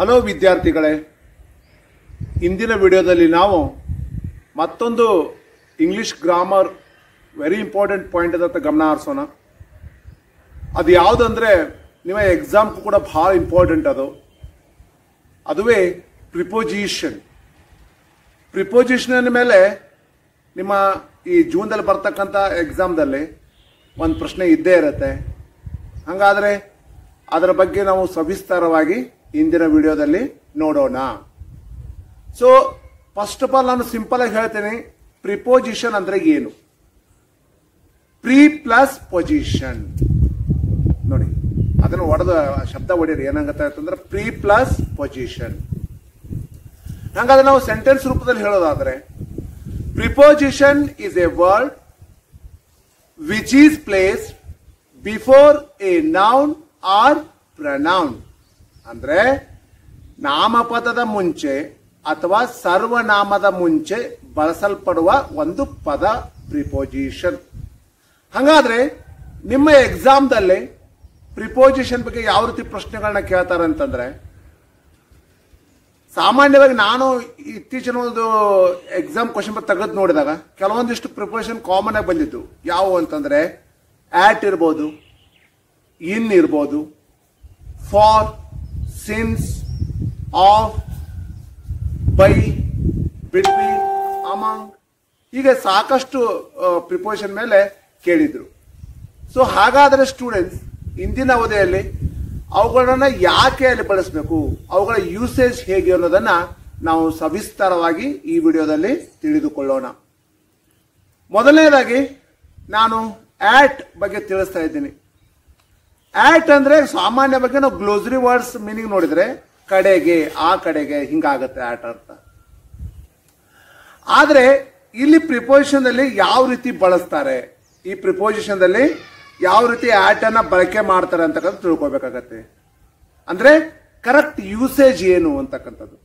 Hello ವಿದ್ಯಾರ್ಥಿಗಳೇ, ಇಂದಿನ ವಿಡಿಯೋದಲ್ಲಿ ನಾವು ಮತ್ತೊಂದು English grammar very important point ಅದತ್ತ ಗಮನ ಹರಿಸೋಣ. ಅದು ಯಾವುದಂದರೆ ನಿಮ್ಮ ಎಕ್ಸಾಮ್ಗೂ ಕೂಡ ಭಾಳ ಇಂಪಾರ್ಟೆಂಟ್ ಅದು. ಅದುವೇ ಪ್ರಿಪೋಜಿಷನ್ ಪ್ರಿಪೋಜಿಷನ್ ಮೇಲೆ ನಿಮ್ಮ ಈ ಜೂನ್ದಲ್ಲಿ ಬರ್ತಕ್ಕಂಥ ಎಕ್ಸಾಮ್ದಲ್ಲಿ ಒಂದು ಪ್ರಶ್ನೆ ಇದ್ದೇ ಇರುತ್ತೆ. ಹಾಗಾದರೆ ಅದರ ಬಗ್ಗೆ ನಾವು ಸವಿಸ್ತಾರವಾಗಿ ಇಂದಿನ ವಿಡಿಯೋದಲ್ಲಿ ನೋಡೋಣ. ಸೊ ಫಸ್ಟ್ ಆಫ್ ಆಲ್ ನಾನು ಸಿಂಪಲ್ ಆಗಿ ಹೇಳ್ತೇನೆ ಪ್ರಿಪೋಸಿಷನ್ ಅಂದ್ರೆ ಏನು? ಪ್ರೀ ಪ್ಲಸ್ ಪೊಸಿಷನ್ ನೋಡಿ, ಅದನ್ನು ಹೊಡೆದ ಶಬ್ದ ಹೊಡೀರಿ ಏನಾಗುತ್ತೆ ಅಂತಂದ್ರೆ ಪ್ರೀ ಪ್ಲಸ್ ಪೊಸಿಷನ್ ಹಂಗಾದ್ರೆ ನಾವು ಸೆಂಟೆನ್ಸ್ ರೂಪದಲ್ಲಿ ಹೇಳೋದಾದ್ರೆ preposition is a word which is place before a noun or pronoun ಅಂದ್ರೆ ನಾಮಪದದ ಮುಂಚೆ ಅಥವಾ ಸರ್ವನಾಮದ ಮುಂಚೆ ಬಳಸಲ್ಪಡುವ ಒಂದು ಪದ ಪ್ರಿಪೋಜಿಷನ್ ಹಾಗಾದ್ರೆ ನಿಮ್ಮ ಎಕ್ಸಾಮ್ದಲ್ಲಿ ಪ್ರಿಪೋಜಿಷನ್ ಬಗ್ಗೆ ಯಾವ ರೀತಿ ಪ್ರಶ್ನೆಗಳನ್ನ ಕೇಳ್ತಾರೆ ಅಂತಂದ್ರೆ, ಸಾಮಾನ್ಯವಾಗಿ ನಾನು ಇತ್ತೀಚಿನ ಒಂದು ಎಕ್ಸಾಮ್ ಕ್ವಶನ್ ಪೇಪರ್ ತೆಗೆದು ನೋಡಿದಾಗ ಕೆಲವೊಂದಿಷ್ಟು ಪ್ರಿಪರೇಷನ್ ಕಾಮನ್ ಆಗಿ ಬಂದಿದ್ದು. ಯಾವುವು ಅಂತಂದ್ರೆ ಆಟ್ ಇರ್ಬೋದು ಇನ್ ಇರ್ಬೋದು for since of, by between among. ಹೀಗೆ ಸಾಕಷ್ಟು ಪ್ರಿಪೋಷನ್ ಮೇಲೆ ಕೇಳಿದ್ರು. ಸೊ ಹಾಗಾದರೆ ಸ್ಟೂಡೆಂಟ್ಸ್ ಇಂದಿನ ಅವಧಿಯಲ್ಲಿ ಅವುಗಳನ್ನ ಯಾಕೆ ಅಲ್ಲಿ ಬಳಸಬೇಕು? ಅವುಗಳ ಯೂಸೇಜ್ ಹೇಗೆ ಅನ್ನೋದನ್ನ ನಾವು ಸವಿಸ್ತಾರವಾಗಿ ಈ ವಿಡಿಯೋದಲ್ಲಿ ತಿಳಿದುಕೊಳ್ಳೋಣ. ಮೊದಲನೇದಾಗಿ ನಾನು ಆಟ್ ಬಗ್ಗೆ ತಿಳಿಸ್ತಾ ಇದ್ದೀನಿ. ಆಟ್ ಅಂದ್ರೆ ಸಾಮಾನ್ಯವಾಗಿ ನಾವು ಗ್ಲೋಸರಿ ವರ್ಡ್ಸ್ ಮೀನಿಂಗ್ ನೋಡಿದ್ರೆ ಕಡೆಗೆ, ಆ ಕಡೆಗೆ ಹಿಂಗಾಗತ್ತೆ ಆಟ್ ಅರ್ಥ ಆದ್ರೆ ಇಲ್ಲಿ ಪ್ರಿಪೋಸಿಷನ್ ಅಲ್ಲಿ ಯಾವ ರೀತಿ ಬಳಸ್ತಾರೆ? ಈ ಪ್ರಿಪೋಸಿಷನ್ ಅಲ್ಲಿ ಯಾವ ರೀತಿ ಆಟ್ ಅನ್ನ ಬಳಕೆ ಮಾಡ್ತಾರೆ ಅಂತಕ್ಕಂಥ ತಿಳ್ಕೊಬೇಕಾಗತ್ತೆ. ಅಂದ್ರೆ ಕರೆಕ್ಟ್ ಯೂಸೇಜ್ ಏನು ಅಂತಕ್ಕಂಥದ್ದು.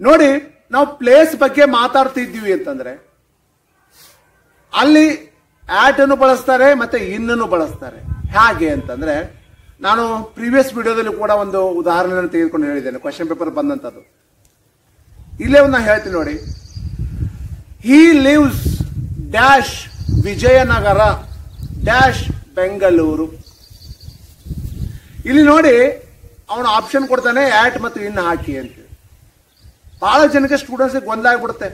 ನೋಡಿ, ನಾವು ಪ್ಲೇಸ್ ಬಗ್ಗೆ ಮಾತಾಡ್ತಿದ್ದೀವಿ ಅಂತಂದ್ರೆ, ಅಲ್ಲಿ ಆಟ್ ಅನ್ನು ಬಳಸ್ತಾರೆ, ಮತ್ತೆ ಇನ್ನನ್ನು ಬಳಸ್ತಾರೆ. ಹೇಗೆ ಅಂತಂದ್ರೆ, ನಾನು ಪ್ರೀವಿಯಸ್ ವಿಡಿಯೋದಲ್ಲಿ ಕೂಡ ಒಂದು ಉದಾಹರಣೆಯನ್ನು ತೆಗೆದುಕೊಂಡು ಹೇಳಿದ್ದೇನೆ ಕ್ವಶನ್ ಪೇಪರ್ ಬಂದಂಥದ್ದು ಇಲ್ಲೇ ಒಂದು ನಾನು ಹೇಳ್ತೀನಿ ನೋಡಿ. He lives dash Vijayanagar dash Bengaluru. ಇಲ್ಲಿ ನೋಡಿ, ಅವನು ಆಪ್ಷನ್ ಕೊಡ್ತಾನೆ ಆಟ್ ಮತ್ತು ಇನ್ ಹಾಕಿ ಅಂತ ಬಹಳ ಜನಕ್ಕೆ ಸ್ಟೂಡೆಂಟ್ಸ್ ಗೊಂದಲ ಆಗಿಬಿಡುತ್ತೆ.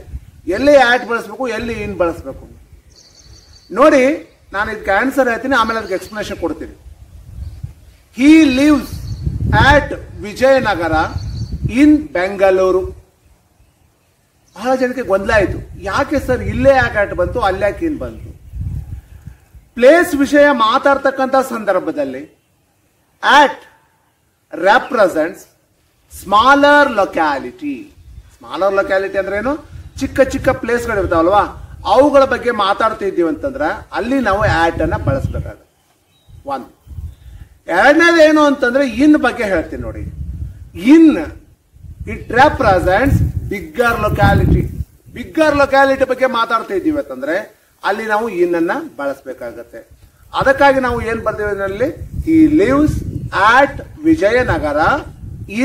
ಎಲ್ಲಿ ಆಟ್ ಬಳಸಬೇಕು, ಎಲ್ಲಿ ಇನ್ ಬಳಸಬೇಕು ನೋಡಿ ನಾನು ಇದಕ್ಕೆ ಆನ್ಸರ್ ಹೇಳ್ತೀನಿ, ಆಮೇಲೆ ಅದಕ್ಕೆ ಎಕ್ಸ್ಪ್ಲನೇಷನ್ ಕೊಡ್ತೀನಿ. He lives at Vijayanagar in Bengaluru ಬಹಳ ಜನಕ್ಕೆ ಗೊಂದಲ ಆಯಿತು. ಯಾಕೆ ಸರ್ ಇಲ್ಲೇ ಯಾಕೆ ಆಟ ಬಂತು, ಅಲ್ಲೇ ಯಾಕೆ ಬಂತು? ಪ್ಲೇಸ್ ವಿಷಯ ಮಾತಾಡ್ತಕ್ಕಂಥ ಸಂದರ್ಭದಲ್ಲಿ at represents smaller locality smaller locality ಅಂದ್ರೆ ಏನು? ಚಿಕ್ಕ ಚಿಕ್ಕ ಪ್ಲೇಸ್ಗಳು ಇರ್ತಾವಲ್ವಾ ಅವುಗಳ ಬಗ್ಗೆ ಮಾತಾಡ್ತಾ ಇದ್ದೀವಿ ಅಂತಂದ್ರೆ ಅಲ್ಲಿ ನಾವು ಆಟ್ ಅನ್ನ ಬಳಸಬೇಕಾಗುತ್ತೆ. ಒಂದು ಎರಡನೇದು ಏನು ಅಂತಂದ್ರೆ ಇನ್ ಬಗ್ಗೆ ಹೇಳ್ತೀನಿ ನೋಡಿ. In it represents bigger locality bigger locality ಬಗ್ಗೆ ಮಾತಾಡ್ತಾ ಇದ್ದೀವಿ ಅಂತಂದ್ರೆ ಅಲ್ಲಿ ನಾವು ಇನ್ ಅನ್ನ ಬಳಸಬೇಕಾಗತ್ತೆ. ಅದಕ್ಕಾಗಿ ನಾವು ಏನ್ ಬರ್ತೀವಿ ಈ lives at Vijayanagar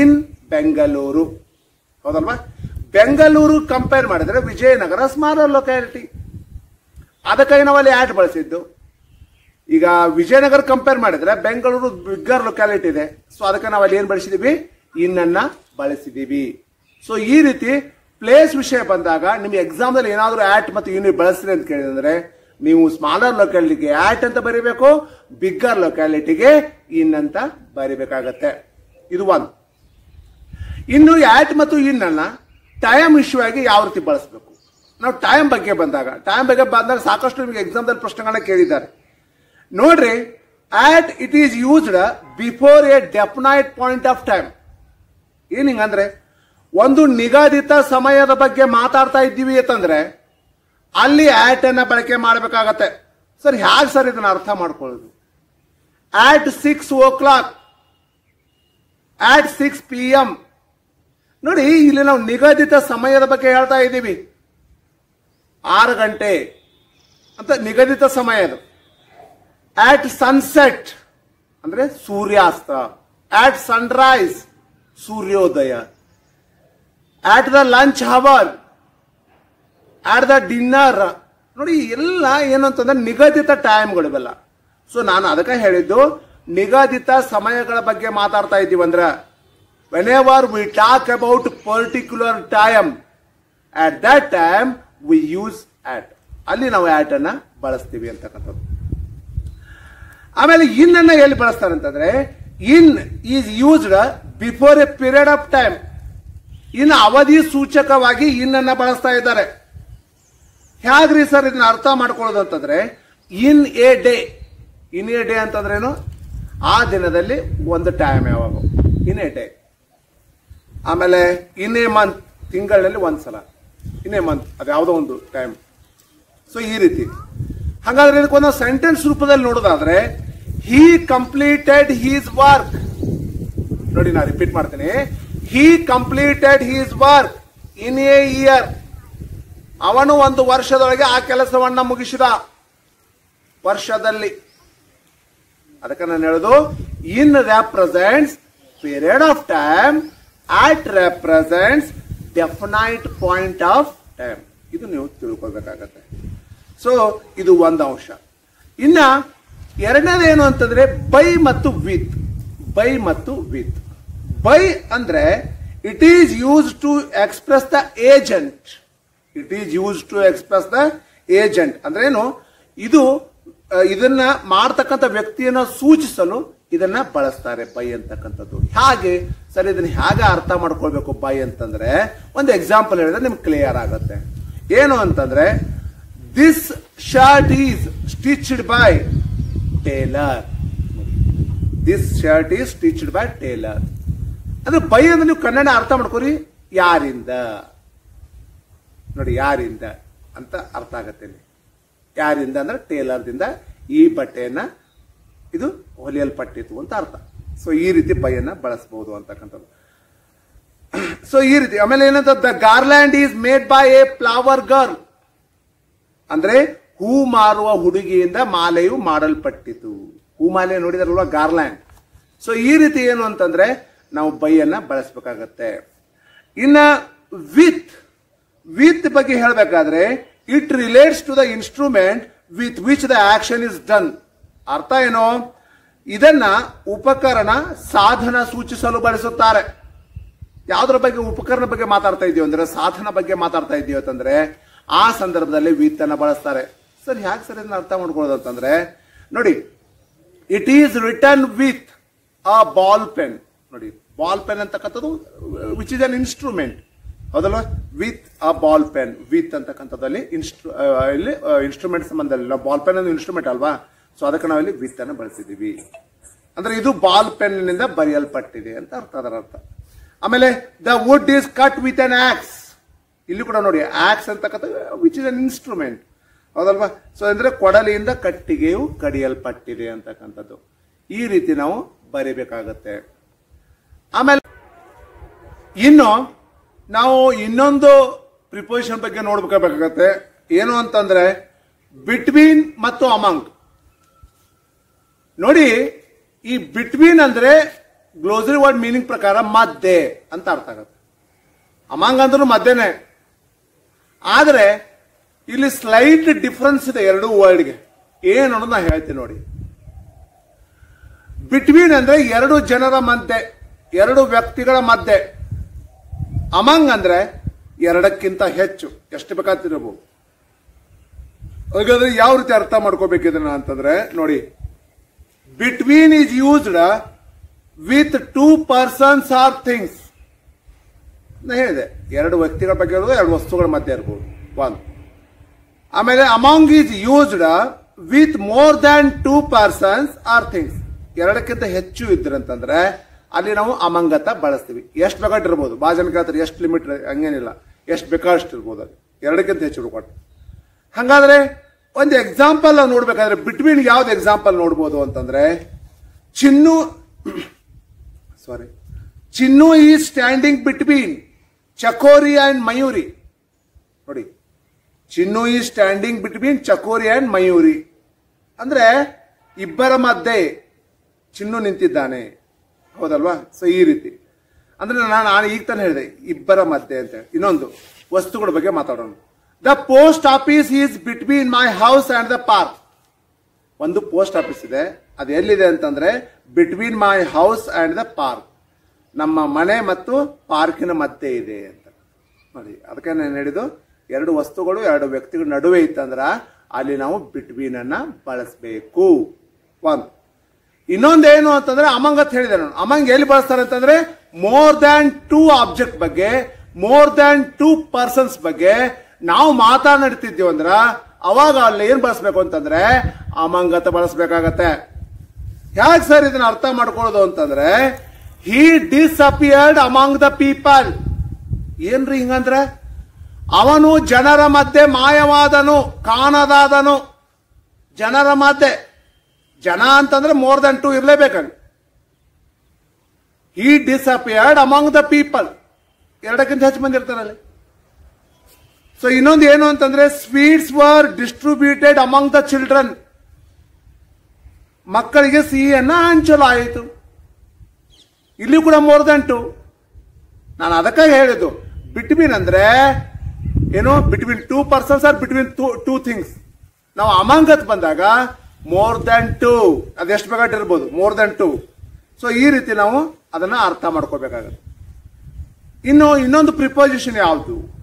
in Bengaluru ಹೌದಲ್ವಾ? ಬೆಂಗಳೂರು ಕಂಪೇರ್ ಮಾಡಿದ್ರೆ ವಿಜಯನಗರ ಸ್ಮಾಲರ್ ಲೊಕ್ಯಾಲಿಟಿ ಅದಕ್ಕಾಗಿ ನಾವು ಅಲ್ಲಿ ಆಟ್ ಬಳಸಿದ್ದು. ಈಗ ವಿಜಯನಗರ ಕಂಪೇರ್ ಮಾಡಿದ್ರೆ ಬೆಂಗಳೂರು ಬಿಗ್ಗರ್ ಲೊಕ್ಯಾಲಿಟಿ ಇದೆ. ಸೊ ಅದಕ್ಕೆ ನಾವು ಅಲ್ಲಿ ಏನ್ ಬಳಸಿದೀವಿ? ಇನ್ನನ್ನ ಬಳಸಿದೀವಿ. ಸೊ ಈ ರೀತಿ ಪ್ಲೇಸ್ ವಿಷಯ ಬಂದಾಗ ನಿಮ್ಗೆ ಎಕ್ಸಾಮ್ದಲ್ಲಿ ಏನಾದರೂ ಆಟ್ ಮತ್ತು ಇನ್ ಬಳಸ್ತೀರಿ ಅಂತ ಕೇಳಿದ್ರೆ, ನೀವು ಸ್ಮಾಲರ್ ಲೊಕ್ಯಾಲಿಟಿಗೆ ಆಟ್ ಅಂತ ಬರಿಬೇಕು ಬಿಗ್ಗರ್ ಲೊಕ್ಯಾಲಿಟಿಗೆ ಇನ್ ಅಂತ ಬರಿಬೇಕಾಗತ್ತೆ. ಇದು ಒಂದು. ಇನ್ನು ಆಟ್ ಮತ್ತು ಇನ್ ಅನ್ನ ಟೈಮ್ ಇಶ್ಯೂ ಆಗಿ ಯಾವ ರೀತಿ ಬಳಸಬೇಕು? ನಾವು ಟೈಮ್ ಬಗ್ಗೆ ಬಂದಾಗ ಟೈಮ್ ಬಗ್ಗೆ ಬಂದಾಗ ಸಾಕಷ್ಟು ನಿಮಗೆ ಎಕ್ಸಾಮ್ದಲ್ಲಿ ಪ್ರಶ್ನೆಗಳನ್ನ ಕೇಳಿದ್ದಾರೆ. ನೋಡ್ರಿ at it is used before a definite point of time ಏನ್ ಹಿಂಗಂದ್ರೆ ಒಂದು ನಿಗದಿತ ಸಮಯದ ಬಗ್ಗೆ ಮಾತಾಡ್ತಾ ಇದ್ದೀವಿ ಅಂತಂದ್ರೆ, ಅಲ್ಲಿ ಆಟ್ ಅನ್ನ ಬಳಕೆ ಮಾಡಬೇಕಾಗತ್ತೆ. ಸರ್ ಹ್ಯಾಗ್ ಸರ್ ಇದನ್ನ ಅರ್ಥ ಮಾಡ್ಕೊಳ್ಳೋದು? At six o'clock at six P M ನೋಡಿ, ಇಲ್ಲಿ ನಾವು ನಿಗದಿತ ಸಮಯದ ಬಗ್ಗೆ ಹೇಳ್ತಾ ಇದ್ದೀವಿ. ಆರು ಗಂಟೆ ಅಂತ ನಿಗದಿತ ಸಮಯ ಅದು. ಆಟ್ ಸನ್ಸೆಟ್ ಅಂದ್ರೆ ಸೂರ್ಯಾಸ್ತ. ಆಟ್ ಸನ್ರೈಸ್ ಸೂರ್ಯೋದಯ. At the lunch hour at the dinner ನೋಡಿ, ಎಲ್ಲ ಏನು ಅಂತಂದ್ರೆ ನಿಗದಿತ ಟೈಮ್ಗಳಿವೆಲ್ಲ ಸೊ ನಾನು ಅದಕ್ಕೆ ಹೇಳಿದ್ದು, ನಿಗದಿತ ಸಮಯಗಳ ಬಗ್ಗೆ ಮಾತಾಡ್ತಾ ಇದ್ದೀವಿ ಅಂದ್ರೆ whenever we talk about particular time that time we use at ಅಲ್ಲಿ ನಾವು ಆಟ್ ಅನ್ನ ಬಳಸ್ತೀವಿ ಅಂತಕ್ಕಂಥದ್ದು. ಆಮೇಲೆ ಇನ್ ಅನ್ನ ಎಲ್ಲಿ ಬಳಸ್ತಾರೆ ಅಂತಂದ್ರೆ in is used before a period of time in ಅವಧಿ ಸೂಚಕವಾಗಿ ಇನ್ ಅನ್ನ ಬಳಸ್ತಾ ಇದ್ದಾರೆ. ಹೇಗ್ರಿ ಸರ್ ಇದನ್ನ ಅರ್ಥ ಮಾಡ್ಕೊಳ್ಳೋದು ಅಂತಂದ್ರೆ in a day in a day ಅಂತಂದ್ರೇನು ಆ ದಿನದಲ್ಲಿ ಒಂದು ಟೈಮ್ ಯಾವಾಗ? ಇನ್ ಎ ಡೇ ಆಮೇಲೆ ಇನ್ನೇ ಮಂತ್ ತಿಂಗಳಲ್ಲಿ ಒಂದು ಸಲ ಇನ್ನೇ ಮಂತ್ ಅದು ಯಾವುದೋ ಒಂದು ಟೈಮ್ ಸೊ ಈ ರೀತಿ. ಹಾಗಾದ್ರೆ ಇದಕ್ಕೊಂದು ಸೆಂಟೆನ್ಸ್ ರೂಪದಲ್ಲಿ ನೋಡೋದಾದ್ರೆ ಹಿ ಕಂಪ್ಲೀಟೆಡ್ ಹೀಸ್ ವರ್ಕ್ ನೋಡಿ, ನಾ ರಿಪೀಟ್ ಮಾಡ್ತೀನಿ. He completed his work in a year ಅವನು ಒಂದು ವರ್ಷದೊಳಗೆ ಆ ಕೆಲಸವನ್ನ ಮುಗಿಸಿದ. ವರ್ಷದಲ್ಲಿ. ಅದಕ್ಕೆ ನಾನು ಹೇಳೋದು in represents period of time at represents definite point of time ಇದು ನೀವು ತಿಳ್ಕೊಳ್ಬೇಕಾಗತ್ತೆ. ಸೊ ಇದು ಒಂದು ಅಂಶ. ಇನ್ನ ಎರಡನೇದೇನು ಅಂತಂದ್ರೆ ಬೈ ಮತ್ತು ವಿತ್ ಬೈ ಮತ್ತು ವಿತ್ ಬೈ ಅಂದ್ರೆ it is use to express the agent it is use to express the agent ಅಂದ್ರೆ ಏನು ಇದು ಇದನ್ನ ಮಾಡ್ತಕ್ಕಂಥ ವ್ಯಕ್ತಿಯನ್ನ ಸೂಚಿಸಲು ಇದನ್ನ ಬಳಸ್ತಾರೆ ಬೈ ಅಂತಕ್ಕಂಥದ್ದು. ಹಾಗೆ? ಸರ್, ಇದನ್ನ ಹೇಗೆ ಅರ್ಥ ಮಾಡ್ಕೊಳ್ಬೇಕು ಬೈ ಅಂತಂದ್ರೆ, ಒಂದು ಎಕ್ಸಾಂಪಲ್ ಹೇಳಿದ್ರೆ ನಿಮ್ಗೆ ಕ್ಲಿಯರ್ ಆಗುತ್ತೆ. ಏನು ಅಂತಂದ್ರೆ this shirt is stitched by tailor this shirt is stitched by tailor ಅಂದ್ರೆ ಬೈ ಅಂದ್ರೆ ನೀವು ಕನ್ನಡ ಅರ್ಥ ಮಾಡ್ಕೊರಿ, ಯಾರಿಂದ? ನೋಡಿ, ಯಾರಿಂದ ಅಂತ ಅರ್ಥ ಆಗತ್ತೆ ಯಾರಿಂದ ಅಂದ್ರೆ ಟೇಲರ್ದಿಂದ ಈ ಬಟ್ಟೆಯನ್ನ ಇದು ಹೊಲಿಯಲ್ಪಟ್ಟಿತ್ತು ಅಂತ ಅರ್ಥ. ಸೊ ಈ ರೀತಿ ಬೈಯನ್ನ ಬಳಸಬಹುದು ಅಂತಕ್ಕಂಥದ್ದು. ಸೊ ಈ ರೀತಿ, ಆಮೇಲೆ ಏನಂತ the garland is made by a flower girl ಅಂದ್ರೆ, ಹೂ ಮಾರುವ ಹುಡುಗಿಯಿಂದ ಮಾಲೆಯು ಮಾಡಲ್ಪಟ್ಟಿತು. ಹೂ ಮಾಲೆ ನೋಡಿದಾರಲ್ವ ಗಾರ್ಲ್ಯಾಂಡ್ ಸೊ ಈ ರೀತಿ ಏನು ಅಂತಂದ್ರೆ, ನಾವು ಬೈಯನ್ನ ಬಳಸಬೇಕಾಗತ್ತೆ. ಇನ್ನ ವಿತ್ ವಿತ್ ಬಗ್ಗೆ ಹೇಳಬೇಕಾದ್ರೆ it relates to the instrument with which the action is done ಅರ್ಥ ಏನು? ಇದನ್ನ ಉಪಕರಣ ಸಾಧನ ಸೂಚಿಸಲು ಬಳಸುತ್ತಾರೆ. ಯಾವ್ದ್ರ ಬಗ್ಗೆ ಉಪಕರಣ ಬಗ್ಗೆ ಮಾತಾಡ್ತಾ ಇದೀವಿ ಅಂದ್ರೆ, ಸಾಧನ ಬಗ್ಗೆ ಮಾತಾಡ್ತಾ ಇದೀವಿ ಅಂತಂದ್ರೆ, ಆ ಸಂದರ್ಭದಲ್ಲಿ ವಿತ್ ಅನ್ನ ಬಳಸ್ತಾರೆ. ಸರ್ ಹ್ಯಾಕ್ ಸರ್ ಇದನ್ನ ಅರ್ಥ ಮಾಡ್ಕೊಳ್ಳೋದು ಅಂತಂದ್ರೆ, ನೋಡಿ it is written with a ball pen ನೋಡಿ ಬಾಲ್ ಪೆನ್ ಅಂತಕ್ಕಂಥದ್ದು ವಿಚ್ ಇಸ್ ಅನ್ ಇನ್ಸ್ಟ್ರೂಮೆಂಟ್ ಹೌದಲ್ವಾ with a ball pen, with ಅಂತಕ್ಕಂಥದ್ದಲ್ಲಿ ಇನ್ಸ್ಟ್ರೂ ಇಲ್ಲಿ ಇನ್ಸ್ಟ್ರೂಮೆಂಟ್ ಸಂಬಂಧದಲ್ಲಿ. ಬಾಲ್ ಪೆನ್ ಒಂದು ಇನ್ಸ್ಟ್ರೂಮೆಂಟ್ ಅಲ್ವಾ? ಸೊ ಅದಕ್ಕೆ ನಾವಿಲ್ಲಿ ವಿತ್ ಅನ್ನು ಬಳಸಿದೀವಿ ಅಂದ್ರೆ ಇದು ಬಾಲ್ ಪೆನ್ನಿಂದ ಬರೆಯಲ್ಪಟ್ಟಿದೆ ಅಂತ ಅರ್ಥ, ಅದರ ಅರ್ಥ. ಆಮೇಲೆ the wood is cut with an axe ಇಲ್ಲಿ ಕೂಡ ನೋಡಿ ಆಕ್ಸ್ ಅಂತಕ್ಕಂಥ ವಿಚ್ ಇಸ್ ಅನ್ ಇನ್ಸ್ಟ್ರೂಮೆಂಟ್ ಹೌದಲ್ವಾ? ಸೊ ಅಂದ್ರೆ ಕೊಡಲಿಯಿಂದ ಕಟ್ಟಿಗೆಯು ಕಡಿಯಲ್ಪಟ್ಟಿದೆ ಅಂತಕ್ಕಂಥದ್ದು. ಈ ರೀತಿ ನಾವು ಬರೀಬೇಕಾಗತ್ತೆ. ಆಮೇಲೆ, ಇನ್ನು ನಾವು ಇನ್ನೊಂದು ಪ್ರಿಪೋಸಿಷನ್ ಬಗ್ಗೆ ನೋಡ್ಬೇಕಾಗತ್ತೆ. ಏನು ಅಂತಂದ್ರೆ ಬಿಟ್ವೀನ್ ಮತ್ತು ಅಮಂಗ್ ನೋಡಿ, ಈ ಬಿಟ್ವೀನ್ ಅಂದ್ರೆ ಗ್ಲೋಸರಿ ವರ್ಡ್ ಮೀನಿಂಗ್ ಪ್ರಕಾರ ಮಧ್ಯೆ ಅಂತ ಅರ್ಥ ಆಗುತ್ತೆ. ಅಮಂಗ್ ಅಂದ್ರೂ ಮಧ್ಯೆನೆ. ಆದ್ರೆ, ಇಲ್ಲಿ ಸ್ಲೈಟ್ ಡಿಫ್ರೆನ್ಸ್ ಇದೆ ಎರಡೂ ವರ್ಡ್ಗೆ ಏನು ಅನ್ನೋದು ನಾ ಹೇಳ್ತೀನಿ ನೋಡಿ. ಬಿಟ್ವೀನ್ ಅಂದ್ರೆ ಎರಡು ಜನರ ಮಧ್ಯೆ, ಎರಡು ವ್ಯಕ್ತಿಗಳ ಮಧ್ಯೆ. ಅಮಂಗ್ ಅಂದ್ರೆ ಎರಡಕ್ಕಿಂತ ಹೆಚ್ಚು. ಎಷ್ಟು ಬೇಕಾಗ್ತಿರಬಹುದು? ಹಾಗಾದ್ರೆ ಯಾವ ರೀತಿ ಅರ್ಥ ಮಾಡ್ಕೋಬೇಕಿದನ್ನ ಅಂತಂದ್ರೆ, ನೋಡಿ. Between is used with two persons or things ನಾ ಹೇಳಿದೆ, ಎರಡು ವ್ಯಕ್ತಿಗಳ ಬಗ್ಗೆ ಇರೋದು ಎರಡು ವಸ್ತುಗಳ ಮಧ್ಯೆ ಇರ್ಬೋದು. ಒಂದು ಆಮೇಲೆ among is used with more than two persons or things ಎರಡಕ್ಕಿಂತ ಹೆಚ್ಚು ಇದ್ರಂತಂದ್ರೆ ಅಲ್ಲಿ ನಾವು ಅಮಂಗತ ಬಳಸ್ತೀವಿ. ಎಷ್ಟು ಬೇಕಾಟ್ ಇರ್ಬೋದು ಭಾಳ ಎಷ್ಟು ಲಿಮಿಟ್ ಹಂಗೇನಿಲ್ಲ. ಎಷ್ಟು ಬೇಕಾದಷ್ಟು ಇರ್ಬೋದು ಅದು ಎರಡಕ್ಕಿಂತ ಹೆಚ್ಚು ಹುಡುಕೊಟ್ಟು ಹಂಗಾದ್ರೆ ಒಂದು ಎಕ್ಸಾಂಪಲ್ ನಾವು ನೋಡ್ಬೇಕಾದ್ರೆ ಬಿಟ್ವೀನ್ ಯಾವ್ದು ಎಕ್ಸಾಂಪಲ್ ನೋಡ್ಬೋದು ಅಂತಂದ್ರೆ, ಚಿನ್ನು ಸಾರಿ ಚಿನ್ನು ಈ standing between Chakori and Mayuri ನೋಡಿ, ಚಿನ್ನು ಈ standing between Chakori and Mayuri ಅಂದ್ರೆ ಇಬ್ಬರ ಮಧ್ಯೆ ಚಿನ್ನು ನಿಂತಿದ್ದಾನೆ. ಹೌದಲ್ವಾ? ಸೊ ಈ ರೀತಿ. ಅಂದ್ರೆ ನಾನು ನಾನು ಈಗ ತಾನೇ ಹೇಳಿದೆ, ಇಬ್ಬರ ಮಧ್ಯೆ ಅಂತ. ಇನ್ನೊಂದು, ವಸ್ತುಗಳ ಬಗ್ಗೆ ಮಾತಾಡೋಣ. The post office is between my house and the park ಒಂದು ಪೋಸ್ಟ್ ಆಫೀಸ್ ಇದೆ, ಅದು ಎಲ್ಲಿದೆ ಅಂತಂದ್ರೆ between my house and the park ನಮ್ಮ ಮನೆ ಮತ್ತು ಪಾರ್ಕಿನ ಮಧ್ಯೆ ಇದೆ ಅಂತ. ನೋಡಿ, ಅದಕ್ಕೆ ನಾನು ಹೇಳಿದ್ದು, ಎರಡು ವಸ್ತುಗಳು, ಎರಡು ವ್ಯಕ್ತಿಗಳ ನಡುವೆ ಇತ್ತಂದ್ರ, ಅಲ್ಲಿ ನಾವು ಬಿಟ್ವೀನ್ ಅನ್ನ ಬಳಸಬೇಕು. ಒಂದು ಇನ್ನೊಂದೇನು ಅಂತಂದ್ರೆ ಅಮಂಗ್ ಅಂತ ಹೇಳಿದೆ ನಾನು. ಅಮಂಗ್ ಎಲ್ಲಿ ಬಳಸ್ತಾರೆ ಅಂತಂದ್ರೆ ಮೋರ್ ದ್ಯಾನ್ ಟೂ ಆಬ್ಜೆಕ್ಟ್ ಬಗ್ಗೆ ಮೋರ್ ದ್ಯಾನ್ ಟೂ ಪರ್ಸನ್ಸ್ ಬಗ್ಗೆ ನಾವು ಮಾತನಾಡ್ತಿದ್ದೀವಿ ಅಂದ್ರ ಅವಾಗ ಅಲ್ಲಿ ಏನ್ ಬಳಸ್ಬೇಕು ಅಂತಂದ್ರೆ ಅಮಂಗ್ ಅಂತ ಬಳಸ್ಬೇಕಾಗತ್ತೆ. ಯಾಕೆ ಸರ್ ಇದನ್ನ ಅರ್ಥ ಮಾಡ್ಕೊಳ್ಳೋದು ಅಂತಂದ್ರೆ he disappeared among the people ಏನ್ರಿ ಹಿಂಗಂದ್ರೆ? ಅವನು ಜನರ ಮಧ್ಯೆ ಮಾಯವಾದನು, ಕಾಣದಾದನು. ಜನರ ಮಧ್ಯೆ. ಜನ ಅಂತಂದ್ರೆ ಮೋರ್ ದನ್ ಟು ಇರ್ಲೇಬೇಕಂಗ. ಈ ಡಿಸ್ಅಪಿಯರ್ಡ್ ಅಮಾಂಗ್ ದ ಪೀಪಲ್ ಎರಡಕ್ಕಿಂತ ಹೆಚ್ಚು ಮಂದಿ ಇರ್ತಾರಲ್ಲಿ ಸೊ ಇನ್ನೊಂದು ಏನು ಅಂತಂದ್ರೆ sweets were distributed among the children ಮಕ್ಕಳಿಗೆ ಸಿಹಿಯನ್ನ ಹಂಚಲಾಯಿತು ಇಲ್ಲಿ ಕೂಡ ಮೋರ್ ದನ್ ಟು ನಾನು ಅದಕ್ಕಾಗಿ ಹೇಳಿದ್ದು ಬಿಟ್ವೀನ್ ಅಂದ್ರೆ, ಏನು between two persons or between two things ನಾವು ಅಮಾಂಗತ್ ಬಂದಾಗ ಮೋರ್ ದನ್ ಟು ಅದೆಷ್ಟು ಬೇಕಾಗಿರ್ಬೋದು ಮೋರ್ ದನ್ ಟು ಸೊ ಈ ರೀತಿ ನಾವು ಅದನ್ನ ಅರ್ಥ ಮಾಡ್ಕೋಬೇಕಾಗತ್ತೆ. ಇನ್ನು, ಇನ್ನೊಂದು ಪ್ರಿಪೋಸಿಷನ್ ಯಾವುದು?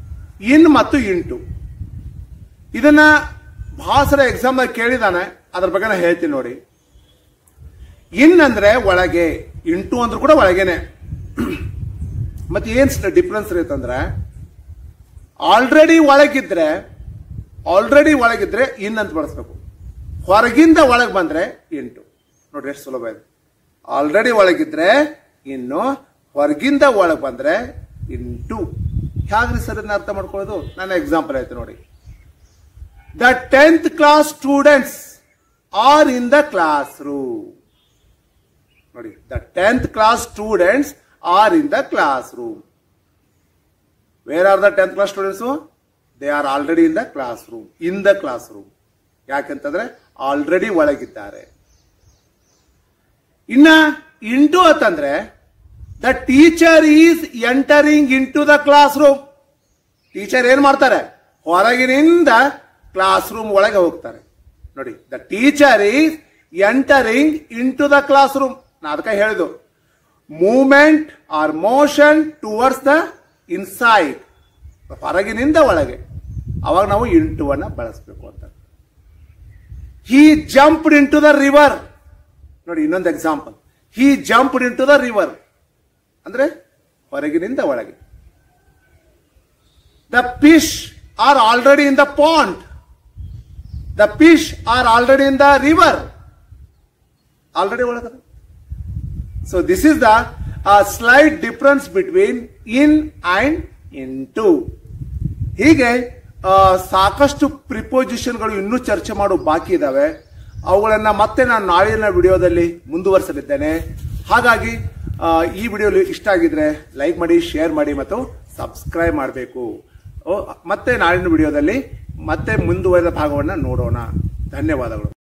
ಇನ್ ಮತ್ತು ಇಂಟು. ಇದನ್ನ ಭಾಸರ ಎಕ್ಸಾಮ್ ಕೇಳಿದಾನೆ. ಅದ್ರ ಬಗ್ಗೆ ನಾನು ಹೇಳ್ತೀನಿ ನೋಡಿ. ಇನ್ ಅಂದ್ರೆ ಒಳಗೆ, ಇಂಟು ಅಂದ್ರೂ ಕೂಡ ಒಳಗೇನೆ. ಮತ್ತೆ ಏನ್ ಡಿಫ್ರೆನ್ಸ್ ಇರುತ್ತಂದ್ರೆ ಆಲ್ರೆಡಿ ಒಳಗಿದ್ರೆ ಆಲ್ರೆಡಿ ಒಳಗಿದ್ರೆ ಇನ್ ಅಂತ ಬಳಸ್ಬೇಕು. ಹೊರಗಿಂದ ಒಳಗೆ ಬಂದರೆ ಇಂಟು ನೋಡ್ರಿ ಎಷ್ಟು ಸುಲಭ ಇದೆ. ಆಲ್ರೆಡಿ ಒಳಗಿದ್ರೆ ಇನ್ನು ಹೊರಗಿಂದ ಒಳಗೆ ಬಂದರೆ ಇಂಟು ಹೇಗ್ರಿ ಸರ್ ಇದನ್ನ ಅರ್ಥ ಮಾಡ್ಕೊಳ್ಳೋದು? ನನ್ನ ಎಕ್ಸಾಂಪಲ್ ಆಯ್ತು ನೋಡಿ. The tenth class students are in the classroom ನೋಡಿ the tenth class students are in the classroom where are the tenth class students they are already in the classroom in the classroom ಯಾಕೆಂತಂದ್ರೆ already ಒಳಗಿದ್ದಾರೆ. ಇನ್ನ into ಅಂತಂದ್ರೆ the teacher is entering into the classroom teacher ಏನ್ ಮಾಡ್ತಾರೆ? ಹೊರಗಿನಿಂದ classroom ಒಳಗೆ ಹೋಗ್ತಾರೆ. ನೋಡಿ the teacher is entering into the classroom ಅದಕ್ಕೆ ಹೇಳಿದು movement or motion towards the inside ಹೊರಗಿನಿಂದ ಒಳಗೆ. ಅವಾಗ ನಾವು ಇಂಟುವನ್ನ ಬಳಸಬೇಕು ಅಂತ. He jumped into the river ನೋಡಿ ಇನ್ನೊಂದು example he jumped into the river ಅಂದ್ರೆ ಹೊರಗಿನಿಂದ ಒಳಗೆ. The fish are already in the pond the fish are already in the river already ಒಳಗದ so this is the slight difference between in and into ಹೀಗೆ ಆ, ಸಾಕಷ್ಟು ಪ್ರಿಪೋಸಿಷನ್ಗಳು ಇನ್ನೂ ಚರ್ಚೆ ಮಾಡೋ ಬಾಕಿ ಇದಾವೆ. ಅವುಗಳನ್ನು ಮತ್ತೆ ನಾನು ನಾಳಿನ ವಿಡಿಯೋದಲ್ಲಿ ಮುಂದುವರಿಸಲಿದ್ದೇನೆ. ಹಾಗಾಗಿ ಈ ವಿಡಿಯೋ ಇಷ್ಟ ಆಗಿದ್ರೆ ಲೈಕ್ ಮಾಡಿ, ಶೇರ್ ಮಾಡಿ ಮತ್ತು ಸಬ್ಸ್ಕ್ರೈಬ್ ಮಾಡಬೇಕು. ಮತ್ತೆ ನಾಳಿನ ವಿಡಿಯೋದಲ್ಲಿ ಮತ್ತೆ ಮುಂದುವರೆದ ಭಾಗವನ್ನು ನೋಡೋಣ. ಧನ್ಯವಾದಗಳು.